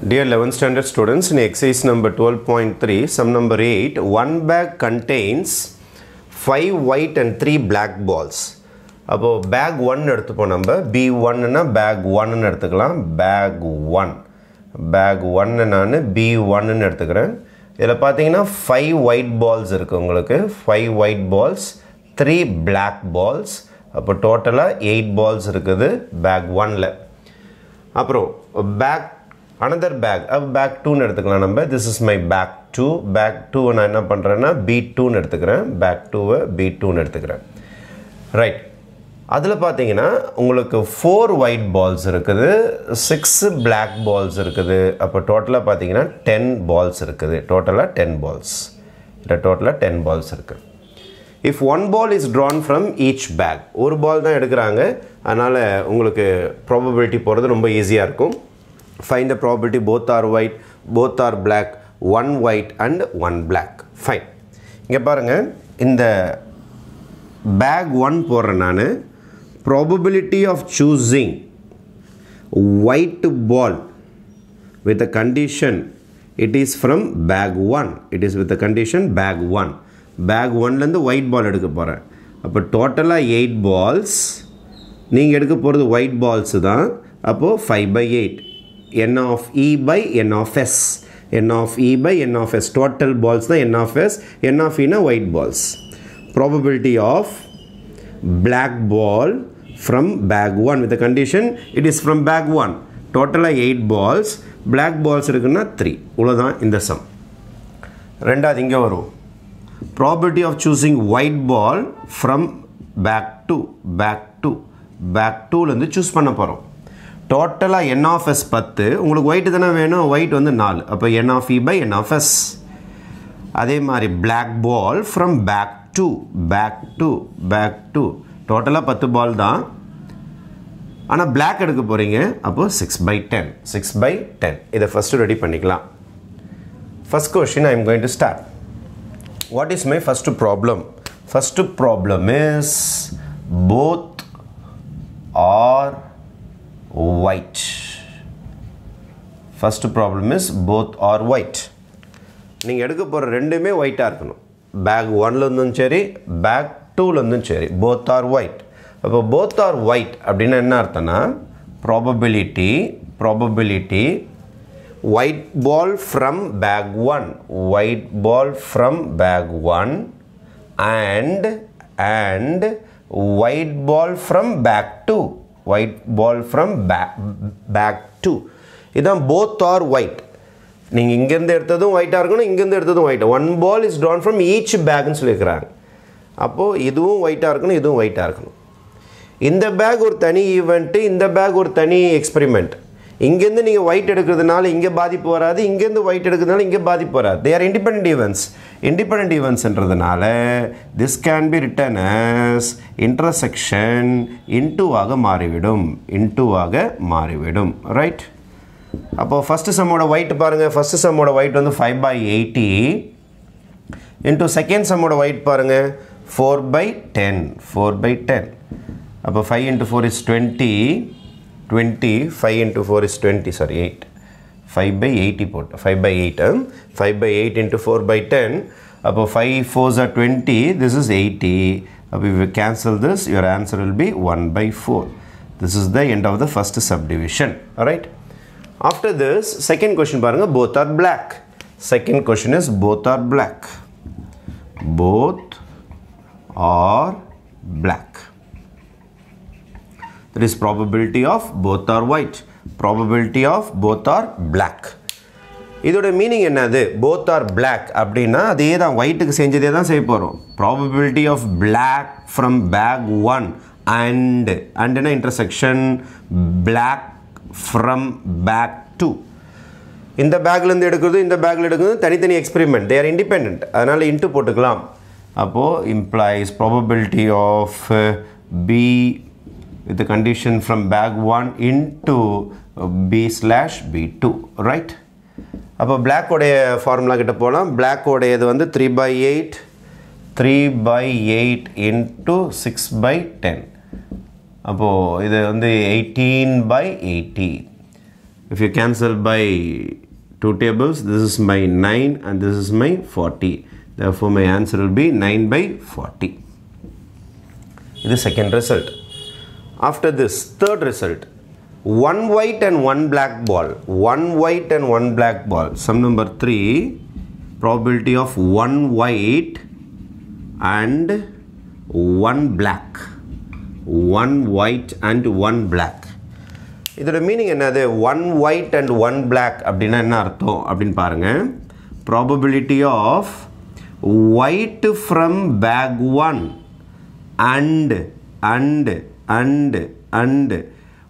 Dear 11th standard students, in exercise number 12.3, sum number 8, one bag contains 5 white and 3 black balls. அப்போ bag one எடுத்துப்போம் நம்ம. B ஒன்னுனா back ஒன்னு எடுத்துக்கலாம். Back one back ஒன்னு நான் B ஒன்னு எடுத்துக்கிறேன். இதில் பார்த்தீங்கன்னா ஃபைவ் ஒயிட் பால்ஸ் இருக்குது உங்களுக்கு. Five white balls three black balls அப்போ டோட்டலாக எயிட் பால்ஸ் இருக்குது பேக் ஒனில் அப்புறம் பேக் அனதர் பேக் பேக் டூன்னு எடுத்துக்கலாம் நம்ம. This is my bag two bag டூவை நான் என்ன பண்ணுறேன்னா பி டூன்னு எடுத்துக்கிறேன். பேக் டூவை பி டூன்னு எடுத்துக்கிறேன். ரைட் அதில் பார்த்தீங்கன்னா உங்களுக்கு ஃபோர் ஒயிட் பால்ஸ் இருக்குது சிக்ஸு பிளாக் பால்ஸ் இருக்குது. அப்போ டோட்டலாக பார்த்தீங்கன்னா டென் பால்ஸ் இருக்குது. டோட்டலாக டென் பால்ஸ் இல்லை டோட்டலாக டென் பால்ஸ் இருக்குது if one ball is drawn from each bag ஒரு பால் தான் எடுக்கிறாங்க. அதனால் உங்களுக்கு ப்ராபபிலிட்டி போகிறது ரொம்ப ஈஸியாக இருக்கும். Fine the probability both are white both are black one white and one black fine இங்கே பாருங்கள் இந்த பேக் ஒன் போடுறேன் நான். Probability of choosing white ball with a condition. It is from bag 1 it is with the condition bag 1 bag 1லேருந்து white ball எடுக்க போகிறேன் அப்போ டோட்டலாக எயிட் பால்ஸ் நீங்கள் எடுக்க போகிறது ஒயிட் பால்ஸ் தான். அப்போது five by eight n of E by n of S n of E by n of S total balls தான் n of S n of இனா white balls probability of black ball from bag 1 with the condition it is from bag 1 டோட்டலாக eight balls black balls இருக்குன்னா three இவ்வளோதான் இந்த some ரெண்டாவது இங்கே வரும் property of choosing white ball from bag two bag two bag டூலேருந்து choose பண்ண போகிறோம் டோட்டலாக என் ஆஃப் எஸ் பத்து. உங்களுக்கு ஒயிட் தானே வேணும்? ஒயிட் வந்து நாலு. அப்போ N of E by N of S அதே மாதிரி black ball from bag two bag two bag two டோட்டலாக பத்து பால் தான். ஆனால் பிளாக் எடுக்க போகிறீங்க அப்போது six by ten six by ten இதை ஃபஸ்ட்டு ரெடி பண்ணிக்கலாம். First question I'm going to start what is my first problem first problem is both white first problem is both are white நீங்கள் எடுக்க போகிற ரெண்டுமே ஒயிட்டாக இருக்கணும். பேக் ஒன்லேருந்தும் சரி bag டூலேருந்தும் சரி போத் ஆர் ஒயிட் அப்போ போத் ஆர் ஒயிட் அப்படின்னு என்ன அர்த்தம்னா probability probability white ball from bag one white ball from bag one and and white ball from bag two white ball from bag bag two இதுதான் both are white நீங்கள் இங்கேருந்து எடுத்ததும் ஒயிட்டாக இருக்கணும் இங்கேருந்து எடுத்ததும் white one ball is drawn from each பேக்னு சொல்லியிருக்கிறாங்க. அப்போது இதுவும் ஒயிட்டாக இருக்கணும் இதுவும் ஒயிட்டாக இருக்கணும். இந்த பேக் ஒரு தனி ஈவெண்ட்டு இந்த பேக் ஒரு தனி எக்ஸ்பெரிமெண்ட் இங்கேருந்து நீங்கள் ஒயிட் எடுக்கிறதுனால இங்கே பாதிப்பு வராது இங்கேருந்து ஒயிட் எடுக்கிறதுனால இங்கே பாதிப்பு வராது. They are independent events independent ஈவெண்ட்ஸ்ன்றதுனால this can be written as intersection இன்டூவாக மாறிவிடும் இன்டூவாக மாறிவிடும். ரைட் அப்போது ஃபஸ்ட்டு சம்மோட ஒயிட் பாருங்கள் ஃபஸ்ட்டு சம்மோட ஒயிட் வந்து five by eighty into second சம்மோட white பாருங்கள் four by ten four by ten அப்போ five into four is twenty twenty five into four is twenty sorry eight five by eighty போட்டு five by eight five by eight into four by ten அப்போ five fours are twenty this is eighty அப்போ if cancel this your answer will be one by four this is the end of the first subdivision right after this second question பாருங்கள் both are black second question is both are black both are black there is probability of both are white. Probability of both are black. இதோட meaning என்னது? Both are black அப்படின்னா அதே தான் ஒயிட்டுக்கு செஞ்சதே தான் செய்ய போகிறோம் probability of black from bag one and அண்ட்னா intersection black from bag two இந்த பேக்லேருந்து எடுக்கிறது இந்த பேக்கில் எடுக்கிறது தனித்தனி எக்ஸ்பெரிமெண்ட் தே ஆர் இண்டிபெண்ட் அதனால் இன்ட்டு போட்டுக்கலாம். அப்போது implies probability of B with condition from bag one into B slash B two right அப்போ பிளாக்கோடைய ஃபார்முலா கிட்ட போகலாம் பிளாக்கோடையது வந்து three by eight three by eight into six by ten அப்போது இது வந்து eighteen by eighty if you cancel by two tables this is my 9 and this is my 40 therefore my answer will be 9 by 40 இது second result. After this third result one white and one black ball one white and one black ball sum number 3 probability of one white and one black one white and one black இதோட meaning என்னது one white and one black அப்படின்னா என்ன அர்த்தம் அப்படின்னு பாருங்கள் probability of white from bag one and and and and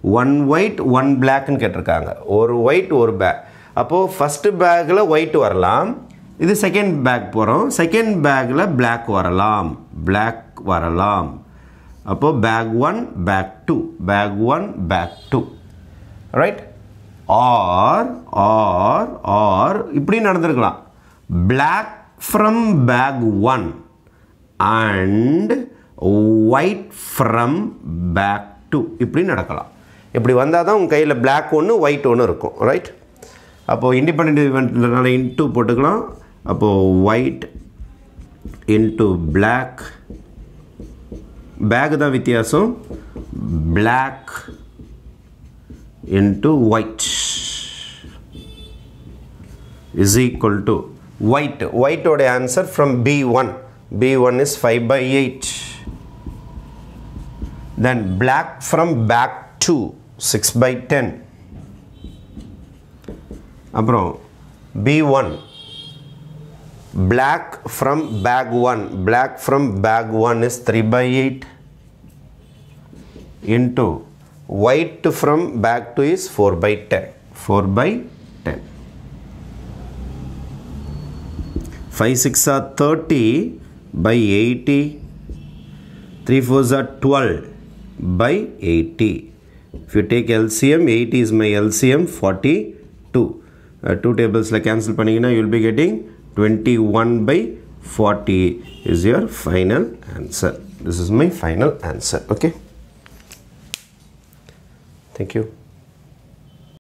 one white one பிளாக்னு கேட்டிருக்காங்க. ஒரு white ஒரு பேக் அப்போது ஃபஸ்ட்டு பேக்கில் ஒயிட் வரலாம். இது செகண்ட் பேக் போகிறோம் செகண்ட் பேக்கில் பிளாக் வரலாம். பிளாக் வரலாம். அப்போது bag one bag two bag one bag two right or or or இப்படி நடந்திருக்கலாம். Black from bag one and white from bag two இப்படி நடக்கலாம். இப்படி வந்தால் தான் உங்கள் கையில் பிளாக் ஒன்று ஒயிட் ஒன்று இருக்கும். ரைட் அப்போது இண்டிபெண்ட் இவெண்ட்னால இன்ட்டு போட்டுக்கலாம். அப்போது ஒயிட் இன்ட்டு பிளாக் பேக் தான் வித்தியாசம். Black white is is equal to white. White from answer from b1 b1 is 5 by 8 then black from back 2 6 by 10 அப்புறம் b1 black from bag 1 black from bag 1 is 3 by 8 into white from back to is 4 by 10 4 by 10 5 6 are 30 by 80 3 4s are 12 by 80 if you take LCM 80 is my LCM 42 uh, two tables like cancel panina you will be getting 21 by 40 is your final answer. This is my final answer okay? Thank you.